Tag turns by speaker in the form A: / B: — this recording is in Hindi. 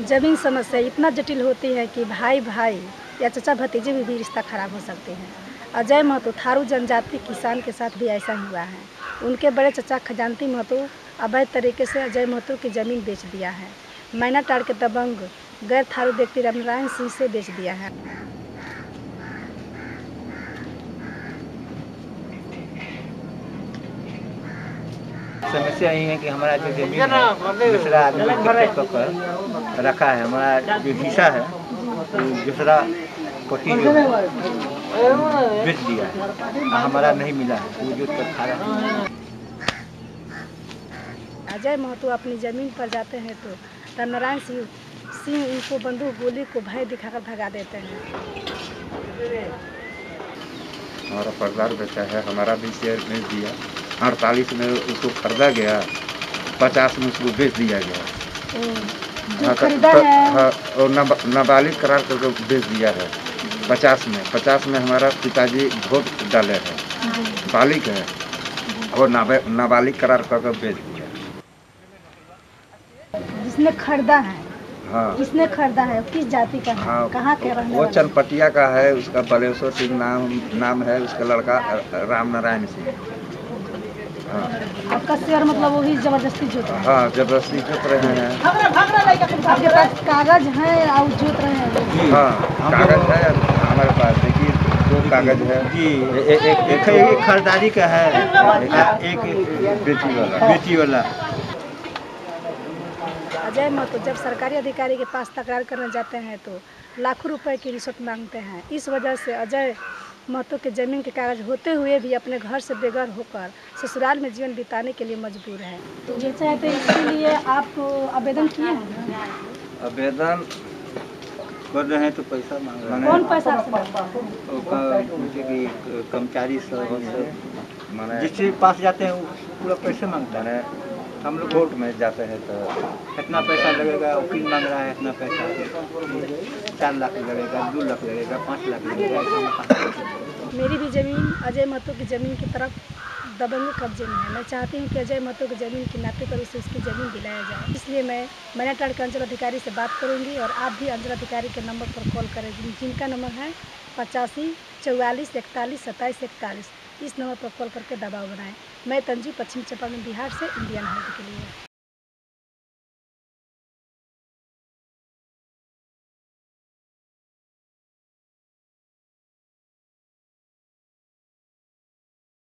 A: ज़मीन समस्या इतना जटिल होती है कि भाई भाई या चचा भतीजे में भी रिश्ता खराब हो सकते हैं। अजय महतो, थारू जनजाति किसान के साथ भी ऐसा हुआ है। उनके बड़े चचा खजानती महतो अवैध तरीके से अजय महतो की ज़मीन बेच दिया है। मैना टाड़ के दबंग गैर थारू व्यक्ति रामनारायण सिंह से बेच दिया है।
B: समस्या यही है कि हमारा जो ज़मीन है दूसरा आदमी कर रखा है? हमारा जो हिस्सा है दूसरा पति जो है बेच दिया है। हमारा नहीं मिला है वो जो कर खा रहा है।
A: अजय महतो अपनी ज़मीन पर जाते हैं तो रामनारायण सिंह सिंह उनको बंदूक गोली को भय दिखाकर भगा देते हैं।
C: हमारा परिवार बेचा है हमारा भी शेयर बेच दिया। अड़तालीस में उसको खरीदा गया पचास में उसको बेच दिया गया। हाँ, तो- तो-
A: है।
C: और नाबालिग करार करके बेच दिया है पचास में। पचास में हमारा पिताजी वोट डाले हैं। बालिग है। और नाबालिग करार करके बेच दिया।
A: जिसने खरीदा है।
C: हाँ।
A: किसने खरीदा है? किस जाति का है? कहाँ के रहने
C: वो चनपटिया का है उसका बलेश्वर सिंह नाम नाम है उसका लड़का राम नारायण सिंह।
A: आपका शेयर मतलब वही ज़बरदस्ती जोत रहा है।
C: हाँ ज़बरदस्ती जोत रहे हैं।
A: आपके पास कागज़ है और जोत रहे हैं?
C: हाँ कागज़ है हमारे पास। देखिए दो कागज़ है।
B: जी।
C: एक
B: एक एक खरीदारी का है। एक
C: बेटी वाला
B: बेची वाला।
A: अजय महतो जब सरकारी अधिकारी के पास तकरार करने जाते हैं तो लाखों रुपए की रिश्वत मांगते हैं। इस वजह से अजय महतो के ज़मीन के कागज़ होते हुए भी अपने घर से बेघर होकर ससुराल में जीवन बिताने के लिए मजबूर है। तो है तो इसके लिए आप आवेदन किए हैं?
B: आवेदन कर रहे हैं तो पैसा मांग रहे हैं।
A: कौन पैसा है?
B: कर्मचारी सब
C: माने
B: जिसके पास जाते हैं पूरा पैसे माँगता है। हम लोग
C: कोर्ट में जाते हैं तो
B: इतना पैसा लगेगा वकील मांग रहा है इतना पैसा। चार लाख लगेगा दो लाख लगेगा पाँच लाख लगेगा
A: ज़मीन, अजय महतो की ज़मीन की तरफ़ दबंगे कब्जे में है। मैं चाहती हूँ कि अजय महतो की ज़मीन के नाते पर उसे उसकी ज़मीन दिलाया जाए। इसलिए मैं मैनाटाड़ के अंचल अधिकारी से बात करूँगी और आप भी अंचल अधिकारी के नंबर पर कॉल करें जिनका नंबर है पचासी, चौवालीस, इकतालीस, सत्ताईस, इकतालीस। इस नंबर पर कॉल करके दबाव बनाएँ। मैं तंजी पश्चिम चंपारण बिहार से इंडियन हेल्थ के लिए।